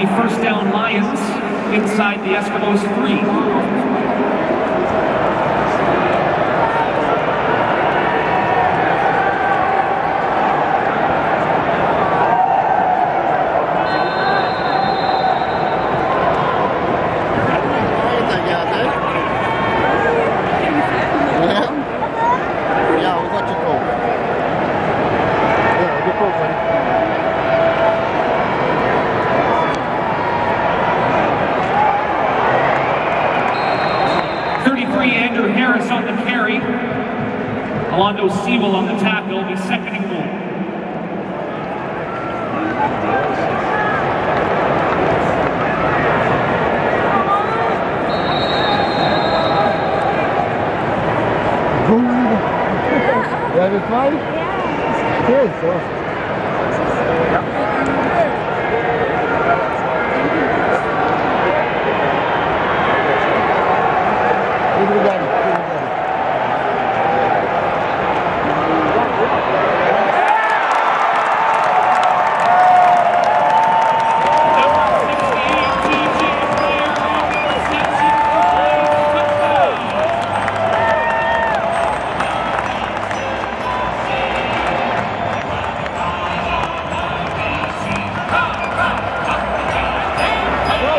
the first down Lions inside the Eskimos three. Harris on the carry. Alondo Siebel on the tackle, the second and goal. Ja, wir fahren? Ja. Okay, so.